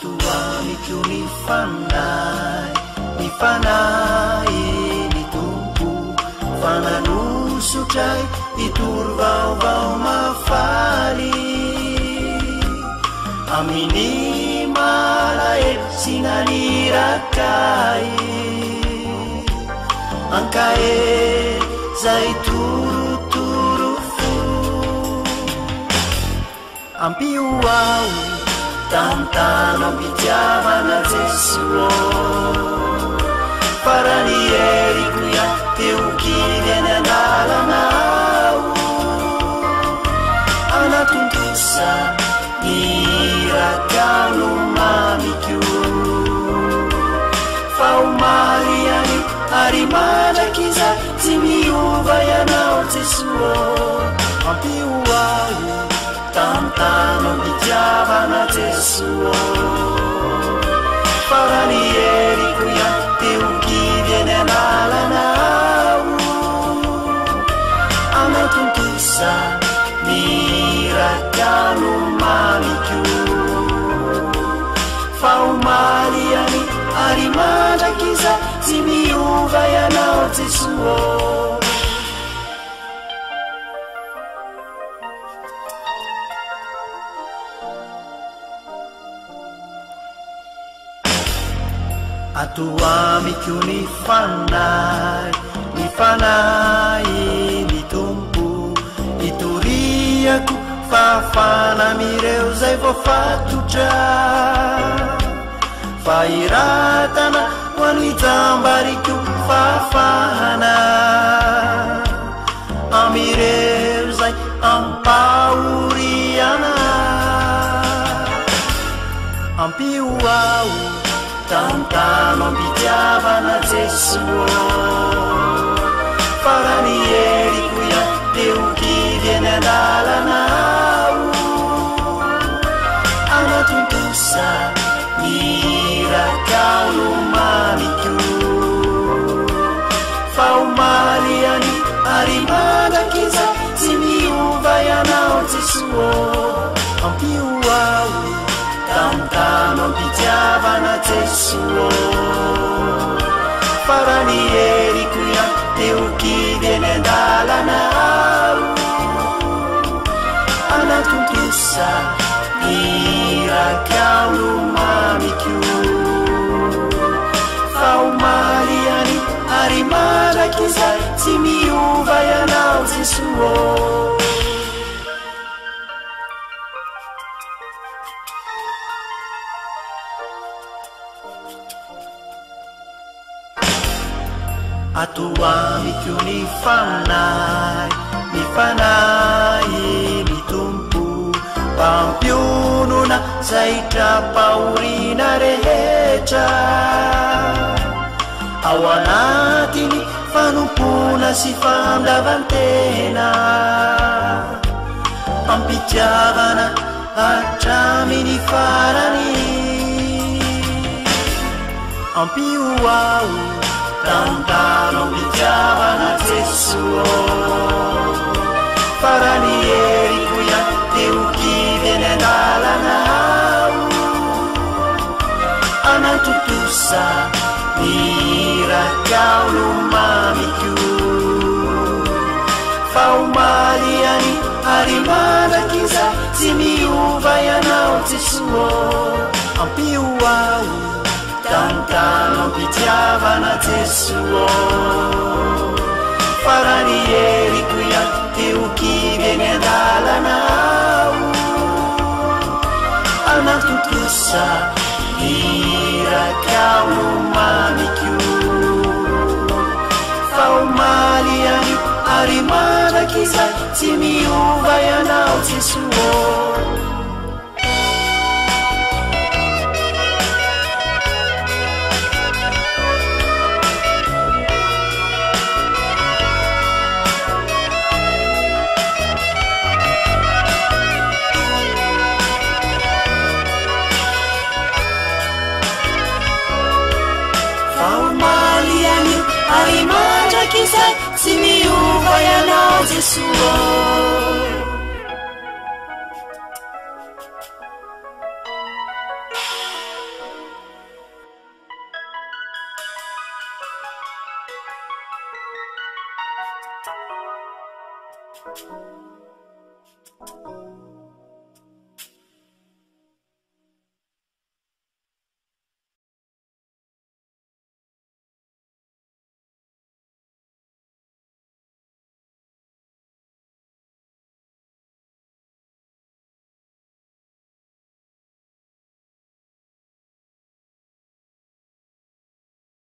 tuamitu mifaa mifanai nitumpu fananusucrai iturbaubau mafali amini malaet sinanirakai ankae zaituruturufu ampiua tantamapijamanaceso paranieriknia tiukidenanalanau anatunkisa mirakalumaniku faumaliani arimadakiza zimiuvayanau ceslo apiua avaaes paraniericuyateuqivienenalana anatunquisa mira tanumamicu faomaliani arimadraquisa simiuga yanaosesuo tuamiku ni fanai ni fanai nitumpu ituriako fafana mireuzay vofatutra fairatana wanitambariko fafahna amireuzay ampauriana ampioau tantamampitiavana jesuo farani elikoya deuki generalanao anaton teusa mirakalomamito faomali ani arimadakiza simiovai anao jesuo suoparanieri quia teuqui denedalanar anacuntrusa miracealu atuwamityo nifana mifanayy mitumpu pampyununa saytrapaurina rehetsa awanatimi fanukunasifandavantena ampityakana atrami nifanani ampiuwawi dalmpiavana jes faraniei ko yat teoki denedalanao anatotosa mirakao lomamityo faomali any arimarakisa sy miova y anao jeso ampioai tantanopitavanaseso paranielikuyatiukivenedalanau anatukusa miracamamiqu paumaliayuk arimanakisacimiyuvayanausis misa timiumva yanaze suwa Thank you.